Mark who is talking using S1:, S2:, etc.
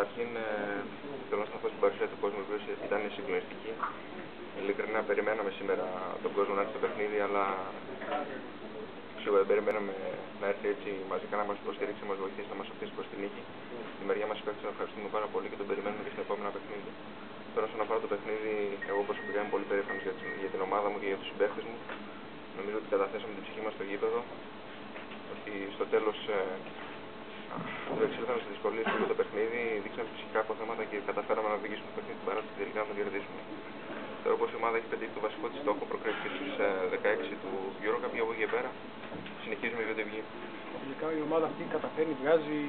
S1: Καταρχήν, ε, θέλω να σταθώ στην παρουσία του κόσμου, που ήταν συγκλονιστική. Ειλικρινά, περιμέναμε σήμερα τον κόσμο να έρθει στο παιχνίδι, αλλά σίγουρα δεν περιμέναμε να έρθει έτσι μαζικά να μας υποστηρίξει, να μας βοηθήσει, να μας αφήσει προς την νίκη. Τη μεριά μας παίχτες να ευχαριστούμε πάρα πολύ και τον περιμένουμε και στα επόμενα παιχνίδια. Τώρα, όσον αφορά το παιχνίδι, εγώ προσωπικά είμαι πολύ περήφανος για, για την ομάδα μου και για τους συμπαίχτες μου. Νομίζω ότι καταθέσαμε την ψυχή μας στο γήπεδο. Ότι στο τέλος ε, το εξήλθαμε στι δυσκολίες που το παιχνίδι, δείξαμε ψυχικά αποθέματα και καταφέραμε να οδηγήσουμε το παιχνίδι παρά ότι τελικά να το κερδίσουμε. Θεωρώ πω η ομάδα έχει πετύχει το βασικό της στόχο, προκρίνεται στου 16 του Eurocup και από εκεί και πέρα συνεχίζουμε η βγει.
S2: Τελικά η ομάδα αυτή καταφέρνει, βγάζει